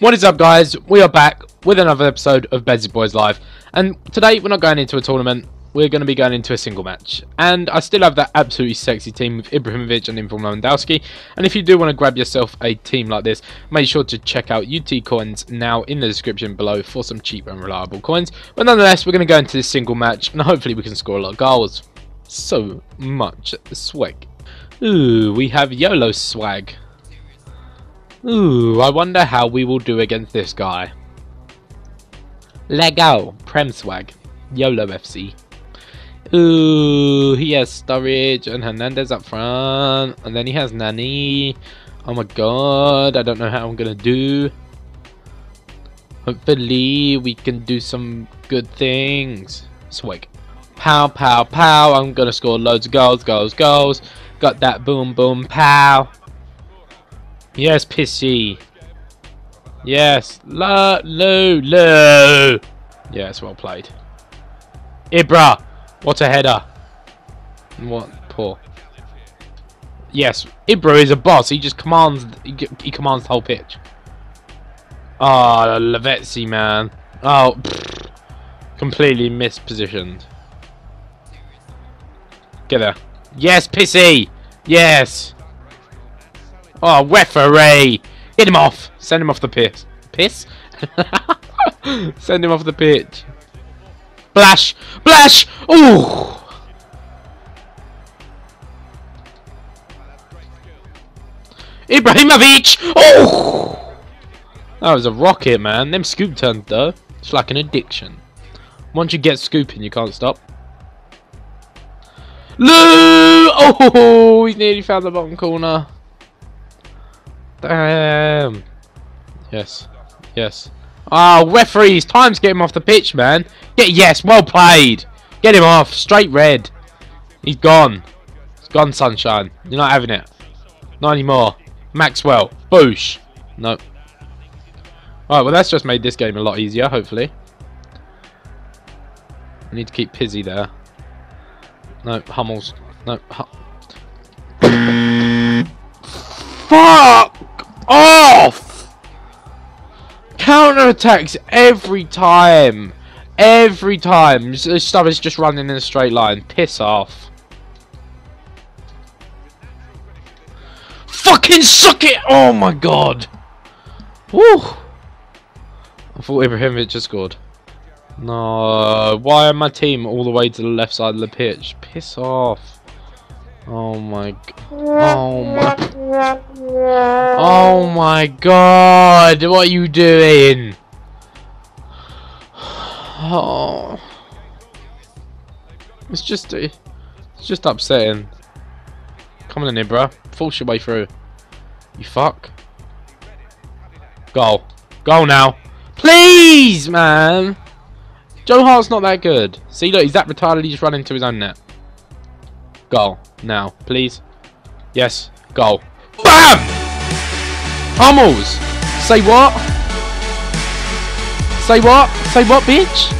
What is up guys? We are back with another episode of Behz's Boys Live and today we're not going into a tournament, we're going to be going into a single match and I still have that absolutely sexy team with Ibrahimovic and Inform Lewandowski and if you do want to grab yourself a team like this, make sure to check out UT Coins now in the description below for some cheap and reliable coins but nonetheless we're going to go into this single match and hopefully we can score a lot of goals. So much swag. Ooh, we have YOLO swag. Ooh, I wonder how we will do against this guy. Lego, Prem Swag, YOLO FC. Ooh, he has Sturridge and Hernandez up front, and then he has Nani. Oh my god, I don't know how I'm gonna do. Hopefully, we can do some good things. Swag. Pow, pow, pow. I'm gonna score loads of goals, goals, goals. Got that boom, boom, pow. Yes, pissy. Yes, la, lo, lo. Yes, well played. Ibra, what a header. What poor. Yes, Ibra is a boss. He just commands. He, he commands the whole pitch. Ah, oh, Lavezzi, man. Oh, pfft. completely mispositioned. Get there. Yes, pissy. Yes. Oh, referee! Get him off! Send him off the piss. Piss? Send him off the pitch. Blash! Blash! Ooh! Ibrahimovic! Oh! That was a rocket, man. Them scoop turns, though. It's like an addiction. Once you get scooping, you can't stop. Lou! Oh! He's nearly found the bottom corner. Damn. Yes. Yes. Ah, oh, referees, time's to get him off the pitch, man. Get yes, well played. Get him off. Straight red. He's gone. He's gone, sunshine. You're not having it. Not anymore. Maxwell. Boosh. No. Alright, well that's just made this game a lot easier, hopefully. I need to keep Pizzy there. No, Hummels. No. Fuck! Off! Counter attacks every time. Every time. This stuff is just running in a straight line. Piss off. Fucking suck it! Oh my god. Woo! I thought Ibrahimovic just scored. No, why am my team all the way to the left side of the pitch? Piss off. Oh my Oh my Oh my god, what are you doing? Oh It's just it's just upsetting. Come on in Ibra. Force your way through. You fuck. Goal. Goal now. Please, man. Joe Hart's not that good. See, look, he's that retarded. He just run into his own net. Goal. Now, please. Yes. Goal. BAM! Hummels! Say what? Say what? Say what, bitch?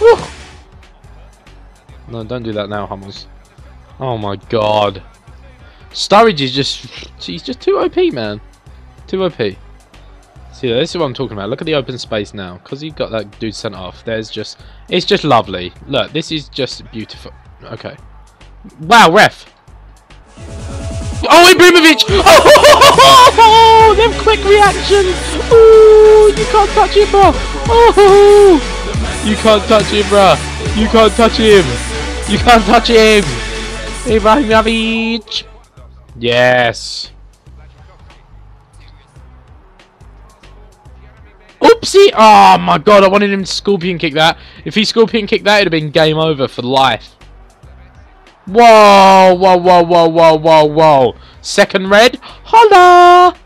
Woo. No, don't do that now, Hummels. Oh my god. Sturridge is just... He's just too OP, man. Too OP. See, this is what I'm talking about. Look at the open space now. Because you've got that dude sent off. There's just... It's just lovely. Look, this is just beautiful. Okay. Wow, ref. Oh, Ibrahimovic! Oh, them quick reactions! Ooh, you can't touch him, bro! Oh, you can't touch him, bro! You can't touch him! You can't touch him! Ibrahimovic! Yes! Oopsie! Oh my god, I wanted him to scorpion kick that. If he scorpion kicked that, it'd have been game over for life. Whoa, whoa, whoa, whoa, whoa, whoa, whoa. Second red. Holla!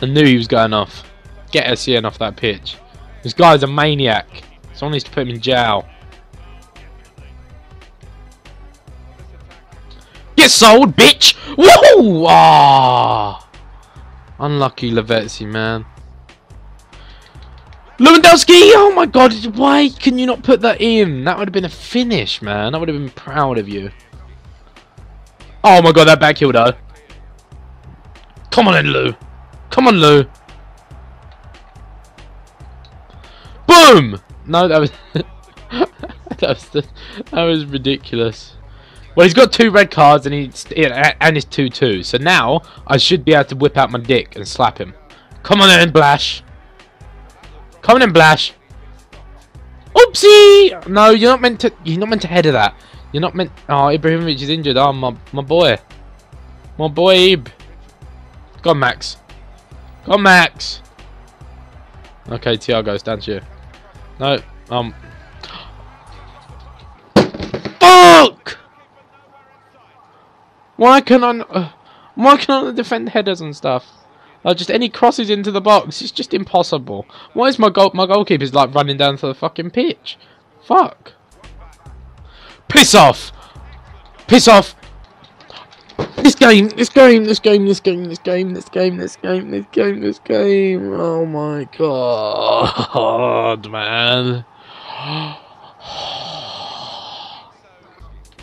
I knew he was going off. Get SCN off that pitch. This guy's a maniac. Someone needs to put him in jail. Get sold, bitch! Woohoo! Ah! Unlucky Lavezzi, man. Lewandowski! Oh my god, why can you not put that in? That would have been a finish, man. I would have been proud of you. Oh my god, that back heel though. Come on in, Lou. Come on, Lou. Boom! No, that was that was the, that was ridiculous. Well, he's got two red cards and he's and he's two two. So now I should be able to whip out my dick and slap him. Come on in, Blash. Come on in, Blash. Oopsie! No, you're not meant to. You're not meant to header that. You're not meant. Oh, Ibrahimovic is injured. Oh, my my boy, my boy Ib. Go on, Max. Go on, Max. Okay, Thiago, stand you. No, um. Fuck! Why can I? Uh, why can I defend headers and stuff? Uh, just any crosses into the box, it's just impossible. Why is my goal my goalkeeper's like running down to the fucking pitch? Fuck. Piss off! Piss off! This game, this game, this game, this game, this game, this game, this game, this game, this game. Oh my god, man.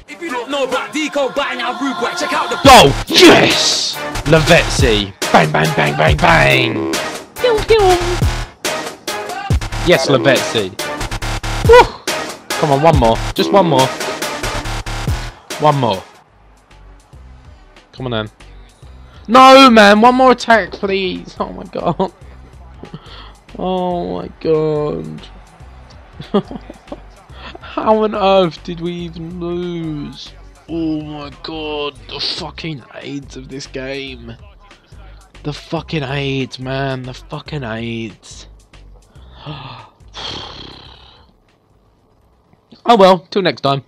If you don't know about Deco buying our Rugue, check out the Goal! Yes! Lavezzi. Bang, bang, bang, bang, bang. Pew, pew. Yes, Lavezzi. Woo! Come on, one more. Just one more. One more. Come on then. No, man. One more attack, please. Oh, my God. Oh, my God. How on earth did we even lose? Oh, my God. The fucking AIDS of this game. The fucking AIDS, man. The fucking AIDS. oh, well. Till next time.